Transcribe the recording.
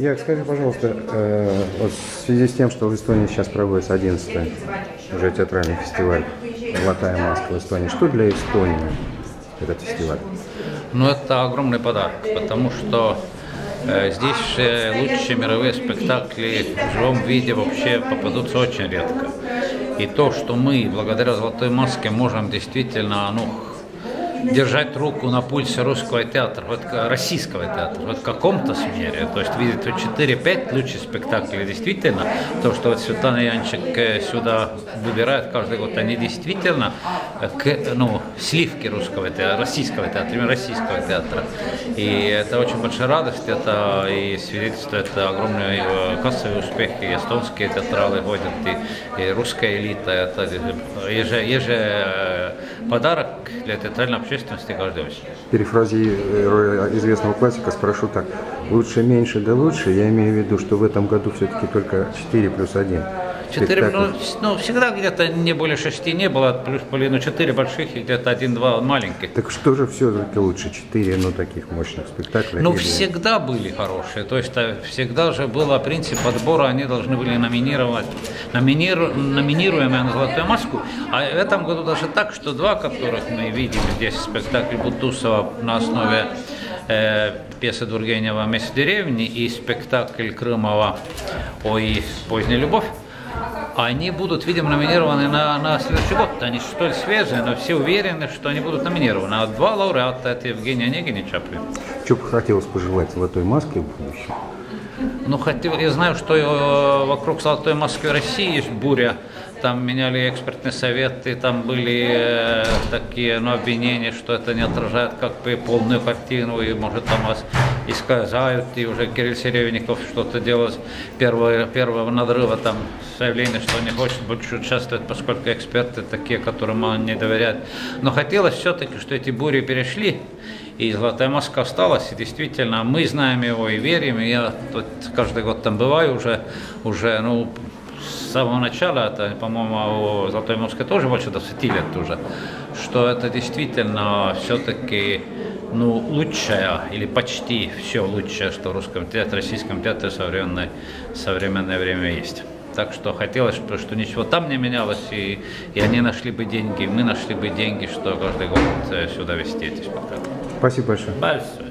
Як, скажи, пожалуйста, э, вот в связи с тем, что в Эстонии сейчас проводится 11 уже театральный фестиваль «Золотая маска» в Эстонии, что для Эстонии этот фестиваль? Ну, это огромный подарок, потому что э, здесь э, лучшие мировые спектакли в живом виде вообще попадутся очень редко. И то, что мы благодаря «Золотой маске» можем действительно, ну, держать руку на пульсе русского театра, вот, российского театра, вот в каком-то смере, то есть видеть вот 4-5 лучших спектаклей, действительно, то, что вот Светлана Янчик э, сюда выбирает каждый год, они действительно к, ну, сливки русского театра, российского театра, именно российского театра. И это очень большая радость, это и свидетельствует это огромные э, кассовые успехи, и эстонские театралы ходят, и, и русская элита, это еже, еже подарок для театральной общественности каждый осень. Известного классика, спрошу так. Лучше, меньше, да лучше. Я имею в виду, что в этом году все-таки только 4 плюс 1. Четыре, ну, ну, всегда где-то не более шести не было, плюс половину четыре больших и где-то один-два маленьких. Так что же все-таки лучше? Четыре, ну, таких мощных спектаклей? Ну, всегда были хорошие. То есть э, всегда же был принцип отбора, они должны были номинировать, номиниру, номинируемые на «Золотую маску». А в этом году даже так, что два, которых мы видели здесь, спектакль Бутусова на основе э, пьесы Тургенева «Месть в деревне» и спектакль Крымова «Ой, поздняя любовь», они будут, видимо, номинированы на, на следующий год. Они столь свежие, но все уверены, что они будут номинированы. А два лауреата – это Евгений Онегин и Чаплин. Что бы хотелось пожелать «Золотой маске» в будущем? Ну, хотел, я знаю, что э, вокруг «Золотой маски» в России есть буря там меняли экспертные советы, там были э, такие ну, обвинения, что это не отражает как бы полную картину, и может там вас искажают, и уже Кирилл Серебренников что-то делал первого, первого надрыва, там заявление, что не хочет больше участвовать, поскольку эксперты такие, которым он не доверяет. Но хотелось все-таки, что эти бури перешли, и «Золотая маска» осталась, и действительно мы знаем его и верим, и я тут каждый год там бываю уже, уже ну, с самого начала, это, по-моему, у Золотой Москвы тоже больше 20 лет уже, что это действительно все-таки ну, лучшее или почти все лучшее, что в русском театре, российском театре современное, современное время есть. Так что хотелось, что ничего там не менялось, и, и они нашли бы деньги, мы нашли бы деньги, что каждый год э, сюда вести эти спектакли. Спасибо большое. Большое.